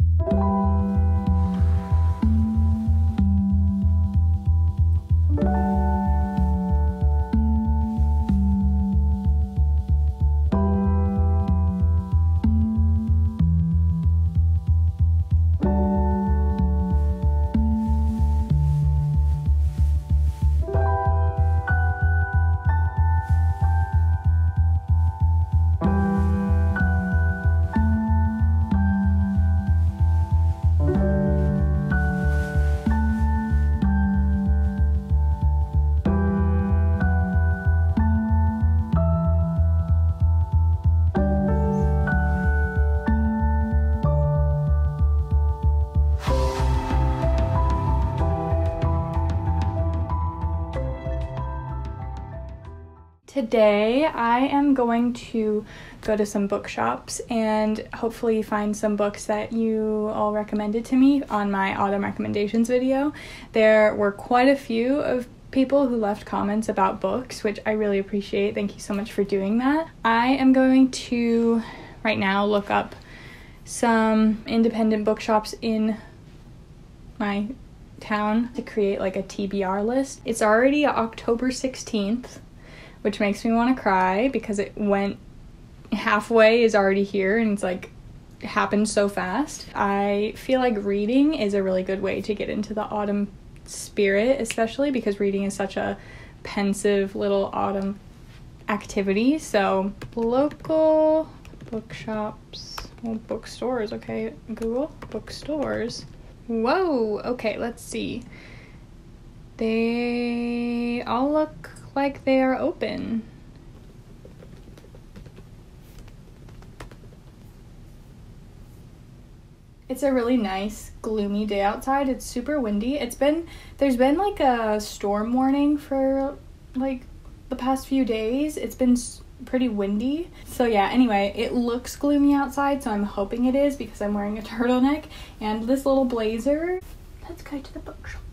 you Today, I am going to go to some bookshops and hopefully find some books that you all recommended to me on my autumn recommendations video. There were quite a few of people who left comments about books, which I really appreciate. Thank you so much for doing that. I am going to right now look up some independent bookshops in my town to create like a TBR list. It's already October 16th which makes me want to cry because it went halfway is already here and it's like happened so fast. I feel like reading is a really good way to get into the autumn spirit, especially because reading is such a pensive little autumn activity. So, local bookshops, well, bookstores, okay, Google bookstores. Whoa, okay, let's see. They all look like they are open. It's a really nice, gloomy day outside. It's super windy. It's been, there's been like a storm warning for like the past few days. It's been pretty windy. So, yeah, anyway, it looks gloomy outside, so I'm hoping it is because I'm wearing a turtleneck and this little blazer. Let's go to the bookshop.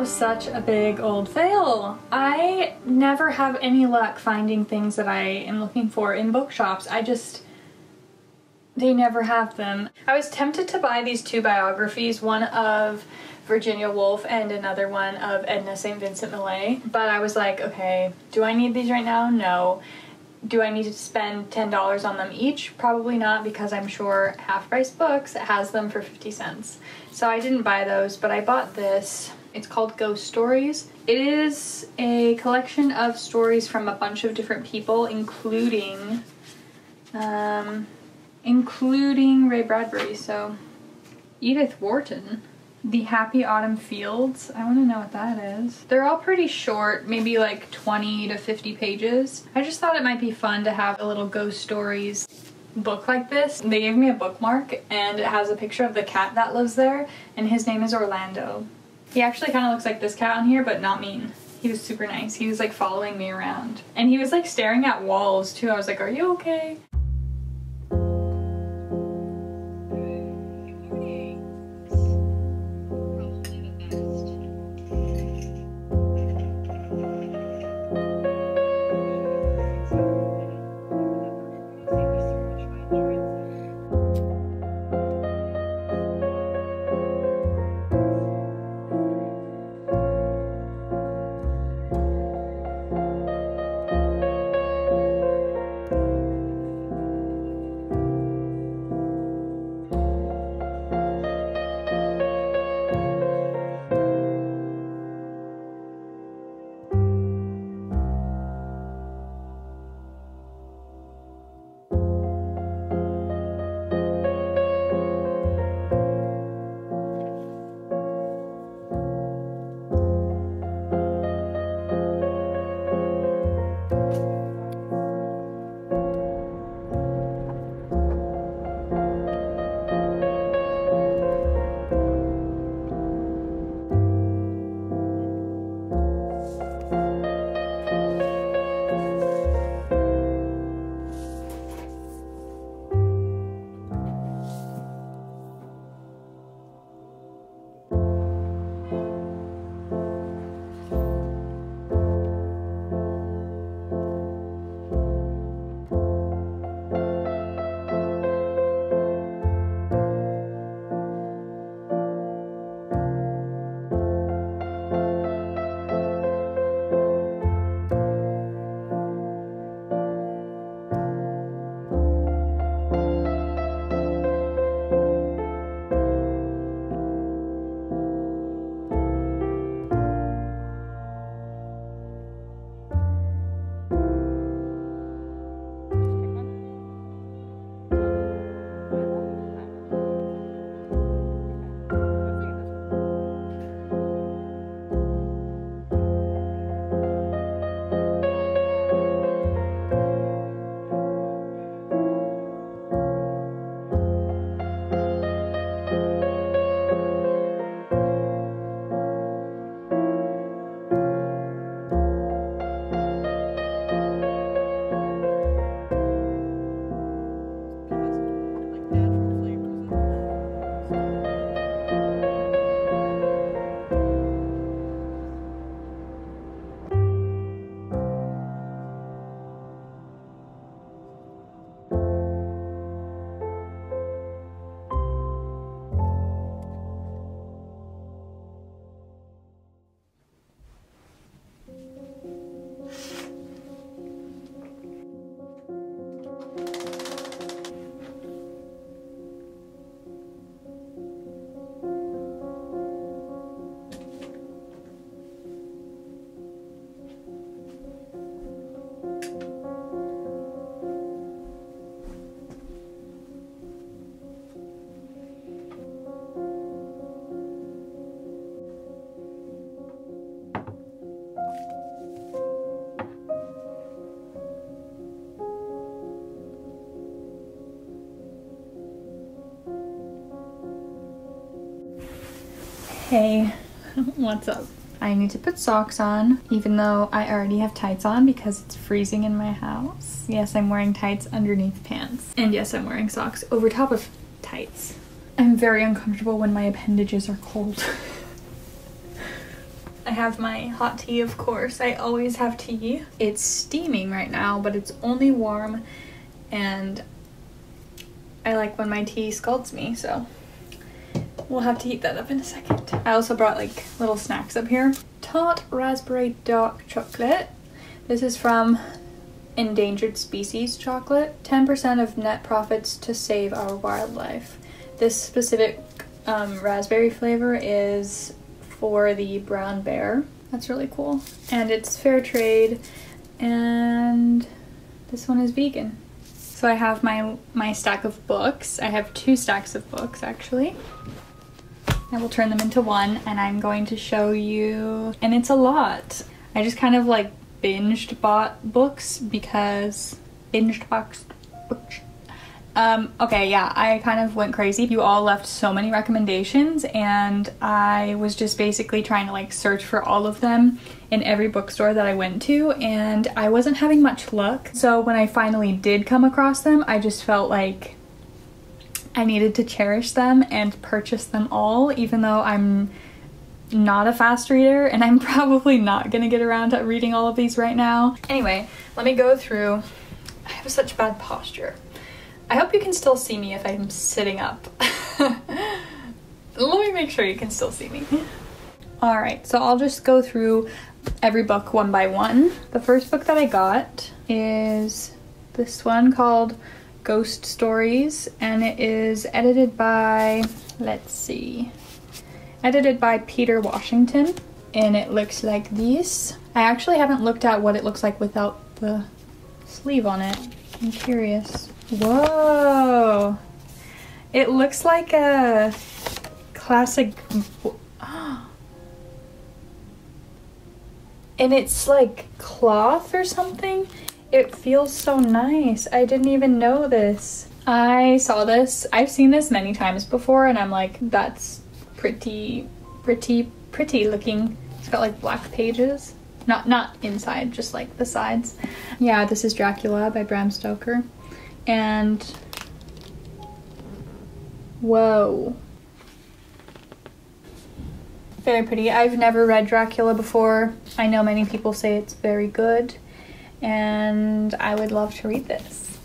Was such a big old fail. I never have any luck finding things that I am looking for in bookshops. I just they never have them. I was tempted to buy these two biographies, one of Virginia Woolf and another one of Edna St. Vincent Millay, but I was like, okay, do I need these right now? No. Do I need to spend $10 on them each? Probably not because I'm sure Half Price Books has them for 50 cents. So I didn't buy those, but I bought this. It's called Ghost Stories. It is a collection of stories from a bunch of different people, including um, including Ray Bradbury. So Edith Wharton. The Happy Autumn Fields. I want to know what that is. They're all pretty short, maybe like 20 to 50 pages. I just thought it might be fun to have a little ghost stories book like this. They gave me a bookmark and it has a picture of the cat that lives there and his name is Orlando. He actually kind of looks like this cat on here but not mean. He was super nice. He was like following me around. And he was like staring at walls too. I was like, are you okay? Hey, what's up? I need to put socks on, even though I already have tights on because it's freezing in my house. Yes, I'm wearing tights underneath pants. And yes, I'm wearing socks over top of tights. I'm very uncomfortable when my appendages are cold. I have my hot tea, of course. I always have tea. It's steaming right now, but it's only warm and I like when my tea scalds me, so we'll have to heat that up in a second. I also brought like little snacks up here. Tart Raspberry Dark Chocolate. This is from Endangered Species Chocolate. 10% of net profits to save our wildlife. This specific um, raspberry flavor is for the brown bear. That's really cool. And it's fair trade and this one is vegan. So I have my my stack of books. I have two stacks of books actually. I will turn them into one and I'm going to show you and it's a lot. I just kind of like binged bought books because binged box books um, okay, yeah, I kind of went crazy. You all left so many recommendations, and I was just basically trying to like search for all of them in every bookstore that I went to, and I wasn't having much luck. So when I finally did come across them, I just felt like I needed to cherish them and purchase them all, even though I'm not a fast reader and I'm probably not gonna get around to reading all of these right now. Anyway, let me go through. I have such bad posture. I hope you can still see me if I'm sitting up. Let me make sure you can still see me. Alright, so I'll just go through every book one by one. The first book that I got is this one called Ghost Stories, and it is edited by, let's see, edited by Peter Washington, and it looks like this. I actually haven't looked at what it looks like without the sleeve on it. I'm curious. Whoa. It looks like a classic. And it's like cloth or something. It feels so nice. I didn't even know this. I saw this. I've seen this many times before and I'm like, that's pretty, pretty, pretty looking. It's got like black pages. Not not inside, just like the sides. Yeah, this is Dracula by Bram Stoker and whoa very pretty i've never read dracula before i know many people say it's very good and i would love to read this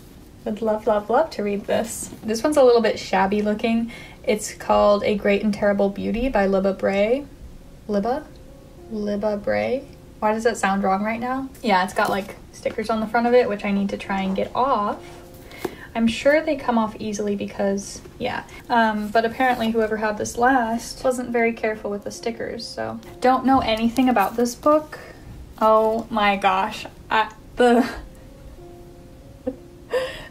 would love love love to read this this one's a little bit shabby looking it's called a great and terrible beauty by libba bray libba libba bray why does that sound wrong right now yeah it's got like stickers on the front of it which i need to try and get off I'm sure they come off easily because, yeah. Um, but apparently whoever had this last wasn't very careful with the stickers, so. Don't know anything about this book. Oh my gosh. I, the,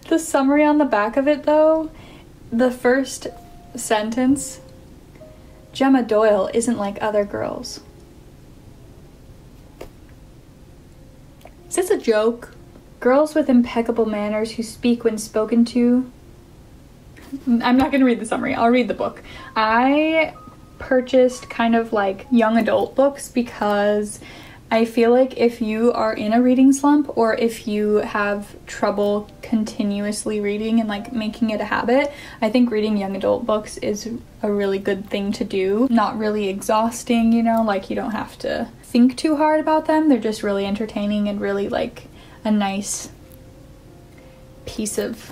the summary on the back of it though, the first sentence, Gemma Doyle isn't like other girls. Is this a joke? Girls with impeccable manners who speak when spoken to. I'm not to read the summary, I'll read the book. I purchased kind of like young adult books because I feel like if you are in a reading slump or if you have trouble continuously reading and like making it a habit, I think reading young adult books is a really good thing to do. Not really exhausting, you know, like you don't have to think too hard about them. They're just really entertaining and really like a nice piece of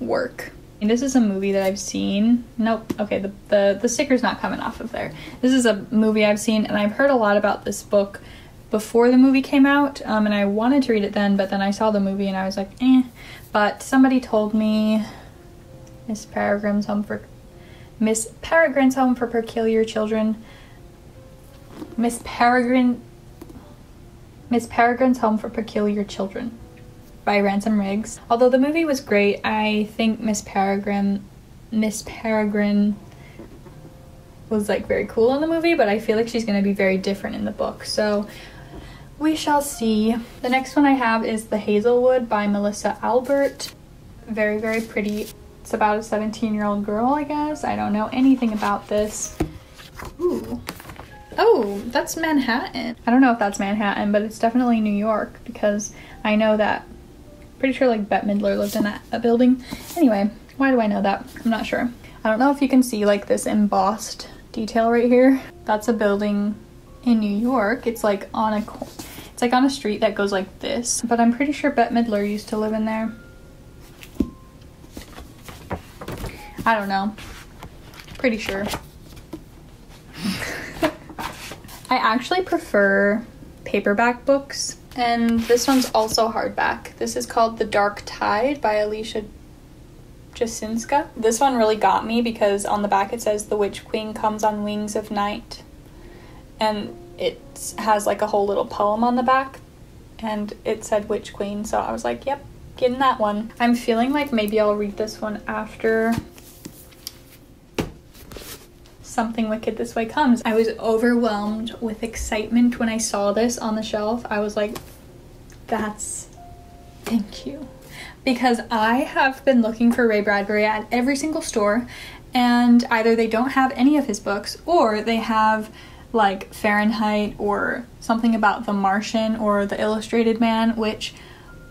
work. This is a movie that I've seen. Nope. Okay, the, the, the sticker's not coming off of there. This is a movie I've seen, and I've heard a lot about this book before the movie came out, um, and I wanted to read it then, but then I saw the movie and I was like, eh. But somebody told me Miss Peregrine's Home for Miss Peregrine's Home for Peculiar Children. Miss Peregrine Miss Peregrine's Home for Peculiar Children by Ransom Riggs. Although the movie was great, I think Miss Peregrine Miss Peregrine was like very cool in the movie, but I feel like she's gonna be very different in the book. So we shall see. The next one I have is The Hazelwood by Melissa Albert. Very, very pretty. It's about a 17 year old girl, I guess. I don't know anything about this. Ooh. Oh, that's Manhattan. I don't know if that's Manhattan, but it's definitely New York because I know that. Pretty sure like Bette Midler lived in that, building. Anyway, why do I know that? I'm not sure. I don't know if you can see like this embossed detail right here. That's a building in New York. It's like on a it's like on a street that goes like this. But I'm pretty sure Bette Midler used to live in there. I don't know. Pretty sure. I actually prefer paperback books, and this one's also hardback. This is called The Dark Tide by Alicia Jasinska. This one really got me because on the back it says The Witch Queen comes on wings of night. And it has like a whole little poem on the back. And it said Witch Queen, so I was like, yep, getting that one. I'm feeling like maybe I'll read this one after Something Wicked This Way Comes. I was overwhelmed with excitement when I saw this on the shelf. I was like, that's thank you. Because I have been looking for Ray Bradbury at every single store, and either they don't have any of his books or they have like Fahrenheit or something about The Martian or The Illustrated Man, which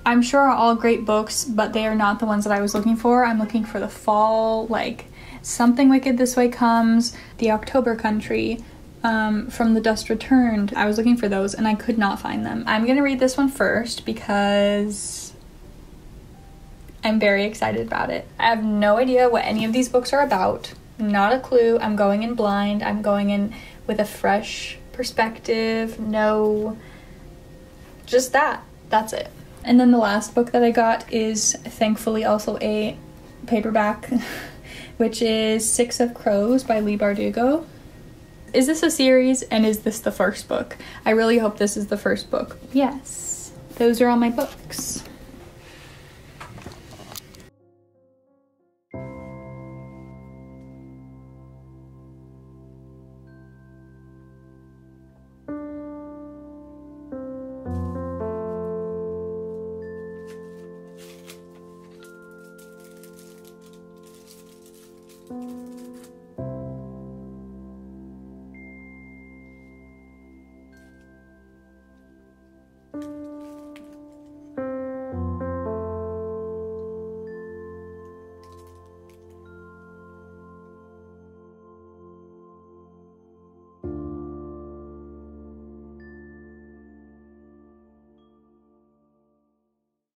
I'm sure are all great books, but they are not the ones that I was looking for. I'm looking for the fall, like Something Wicked This Way Comes, The October Country, um, From the Dust Returned. I was looking for those and I could not find them. I'm gonna read this one first because I'm very excited about it. I have no idea what any of these books are about. Not a clue. I'm going in blind. I'm going in with a fresh perspective. No, just that. That's it. And then the last book that I got is thankfully also a paperback which is Six of Crows by Leigh Bardugo. Is this a series and is this the first book? I really hope this is the first book. Yes, those are all my books.